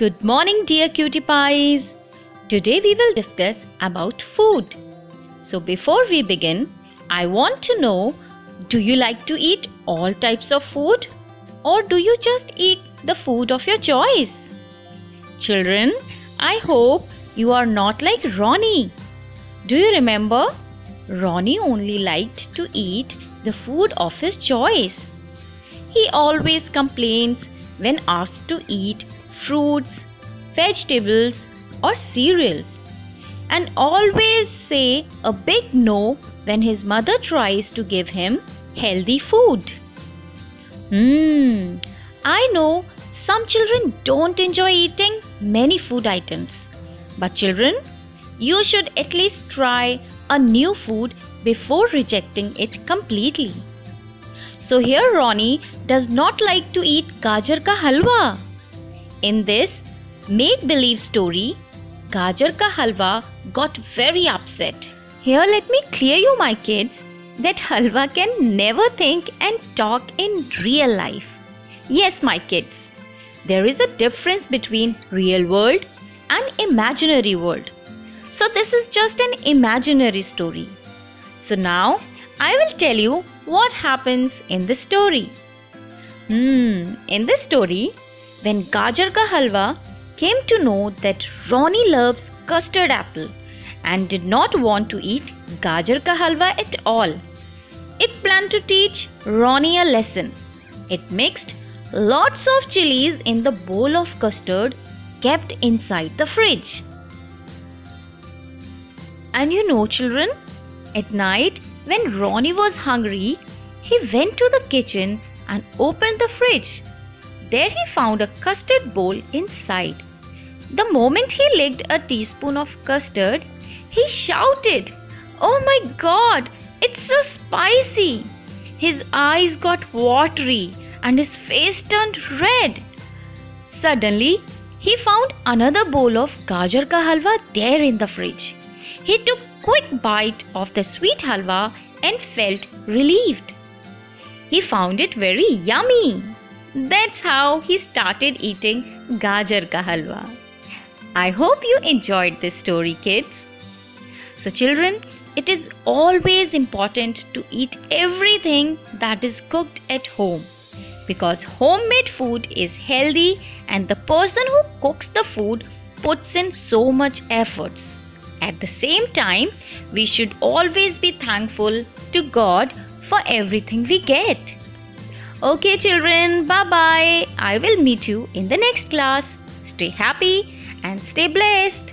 Good morning, dear cutie pies. Today we will discuss about food. So before we begin, I want to know do you like to eat all types of food or do you just eat the food of your choice? Children, I hope you are not like Ronnie. Do you remember? Ronnie only liked to eat the food of his choice. He always complains when asked to eat fruits, vegetables, or cereals, and always say a big no when his mother tries to give him healthy food. Hmm, I know some children don't enjoy eating many food items, but children, you should at least try a new food before rejecting it completely. So here Ronnie does not like to eat gajar ka halwa. In this make-believe story, gajar ka halwa got very upset. Here let me clear you my kids that halwa can never think and talk in real life. Yes my kids, there is a difference between real world and imaginary world. So this is just an imaginary story. So now I will tell you what happens in the story. Hmm, in this story, when Gajar ka halwa came to know that Ronnie loves custard apple and did not want to eat Gajar ka halwa at all, it planned to teach Ronnie a lesson. It mixed lots of chilies in the bowl of custard kept inside the fridge. And you know, children, at night when Ronnie was hungry, he went to the kitchen and opened the fridge. There he found a custard bowl inside. The moment he licked a teaspoon of custard, he shouted, Oh my god, it's so spicy! His eyes got watery and his face turned red. Suddenly, he found another bowl of gajar ka halwa there in the fridge. He took a quick bite of the sweet halwa and felt relieved. He found it very yummy. That's how he started eating gajar ka halwa. I hope you enjoyed this story, kids. So, children, it is always important to eat everything that is cooked at home because homemade food is healthy and the person who cooks the food puts in so much efforts. At the same time, we should always be thankful to God for everything we get. Okay, children, bye bye. I will meet you in the next class. Stay happy and stay blessed.